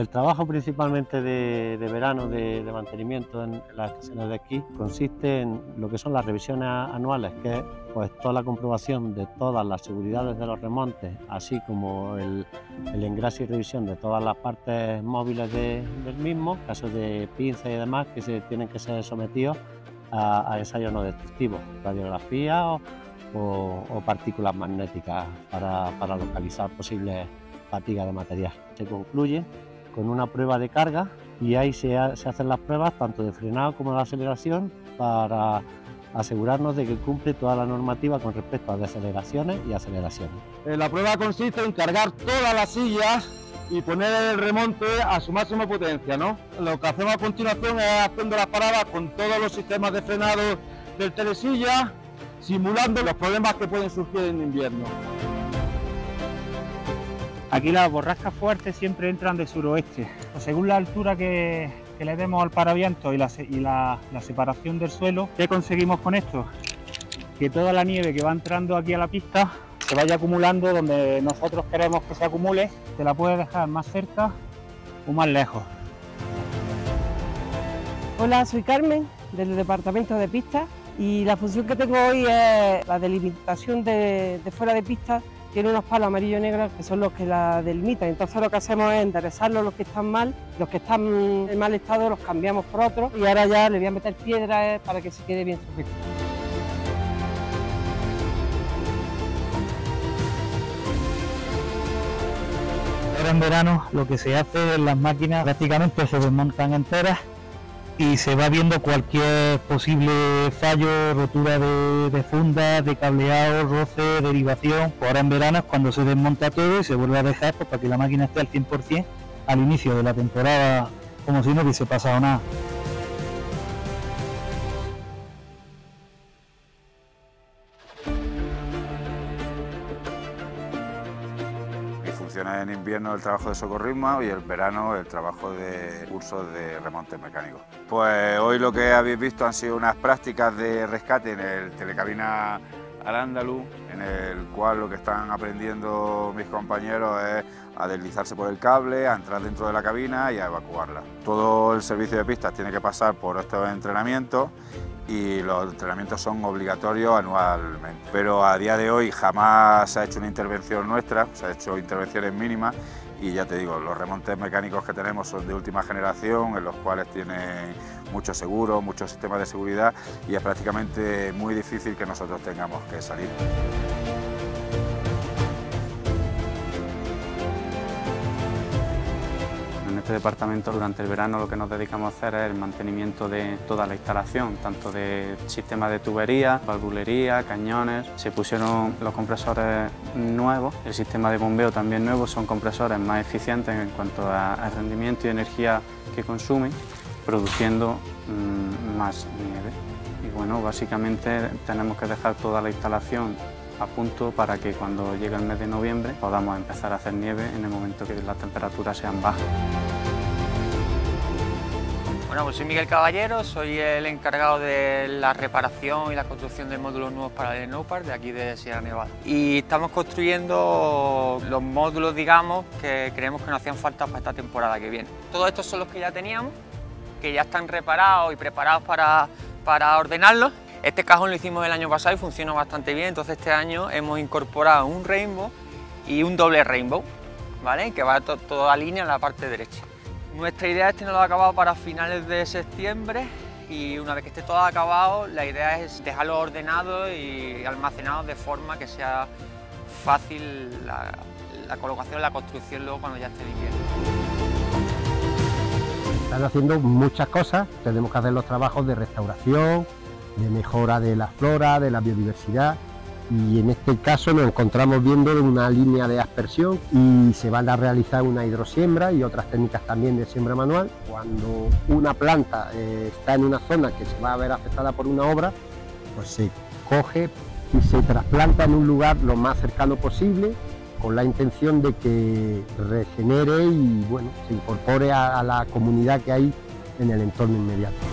El trabajo principalmente de, verano de, mantenimiento en las estaciones de esquí consiste en lo que son las revisiones anuales, que es pues, toda la comprobación de todas las seguridades de los remontes, así como el, el engrase y revisión de todas las partes móviles del mismo, casos de pinzas y demás, que se tienen que ser sometidos a, ensayos no destructivos, radiografía o, partículas magnéticas para localizar posibles fatigas de material. Se concluye con una prueba de carga y ahí se, hacen las pruebas tanto de frenado como de aceleración para asegurarnos de que cumple toda la normativa con respecto a deceleraciones y aceleraciones. Eh, la prueba consiste en cargar todas las sillas y poner el remonte a su máxima potencia. ¿no? Lo que hacemos a continuación es haciendo las paradas con todos los sistemas de frenado del telesilla, simulando los problemas que pueden surgir en invierno. Aquí las borrascas fuertes siempre entran de suroeste. Según la altura que, le demos al paraviento y, la, separación del suelo, ¿qué conseguimos con esto? Que toda la nieve que va entrando aquí a la pista se vaya acumulando donde nosotros queremos que se acumule, se la puede dejar más cerca o más lejos. Hola, soy Carmen del departamento de pistas y la función que tengo hoy es la delimitación de, de fuera de pista tiene unos palos amarillo y negros que son los que la delimitan. Entonces lo que hacemos es enderezarlos los que están mal, los que están en mal estado los cambiamos por otros y ahora ya le voy a meter piedras para que se quede bien sujeto. Ahora en verano lo que se hace en las máquinas prácticamente se desmontan enteras y se va viendo cualquier posible fallo, rotura de, funda, de cableado, roce, derivación. Ahora en verano es cuando se desmonta todo y se vuelve a dejar pues, para que la máquina esté al 100% al inicio de la temporada como si no hubiese pasado nada. En invierno el trabajo de socorrismo y el verano el trabajo de cursos de remonte mecánico. Pues hoy lo que habéis visto han sido unas prácticas de rescate en el telecabina al en el cual lo que están aprendiendo mis compañeros es a deslizarse por el cable, a entrar dentro de la cabina y a evacuarla. Todo el servicio de pistas tiene que pasar por estos entrenamientos y los entrenamientos son obligatorios anualmente. Pero a día de hoy jamás se ha hecho una intervención nuestra, se ha hecho intervenciones mínimas y ya te digo, los remontes mecánicos que tenemos son de última generación, en los cuales tienen mucho seguro, muchos sistemas de seguridad y es prácticamente muy difícil que nosotros tengamos que salir. Este departamento durante el verano lo que nos dedicamos a hacer es el mantenimiento de toda la instalación, tanto de sistemas de tubería, valvulería, cañones. Se pusieron los compresores nuevos, el sistema de bombeo también nuevo, son compresores más eficientes en cuanto a, rendimiento y energía que consumen, produciendo mm, más nieve. Y bueno, básicamente tenemos que dejar toda la instalación a punto para que cuando llegue el mes de noviembre podamos empezar a hacer nieve en el momento que las temperaturas sean bajas. Bueno, pues soy Miguel Caballero, soy el encargado de la reparación y la construcción de módulos nuevos para el Snowpark de aquí de Sierra Nevada. Y estamos construyendo los módulos, digamos, que creemos que nos hacían falta para esta temporada que viene. Todos estos son los que ya teníamos, que ya están reparados y preparados para, para ordenarlos. Este cajón lo hicimos el año pasado y funcionó bastante bien, entonces este año hemos incorporado un rainbow y un doble rainbow, ¿vale? Que va toda línea en la parte derecha. Nuestra idea es tenerlo acabado para finales de septiembre y una vez que esté todo acabado, la idea es dejarlo ordenado y almacenado de forma que sea fácil la, colocación, la construcción luego cuando ya esté en invierno. Están haciendo muchas cosas, tenemos que hacer los trabajos de restauración, de mejora de la flora, de la biodiversidad y en este caso nos encontramos viendo una línea de aspersión y se van a realizar una hidrosiembra y otras técnicas también de siembra manual. Cuando una planta eh, está en una zona que se va a ver afectada por una obra, pues se coge y se trasplanta en un lugar lo más cercano posible con la intención de que regenere y bueno, se incorpore a la comunidad que hay en el entorno inmediato.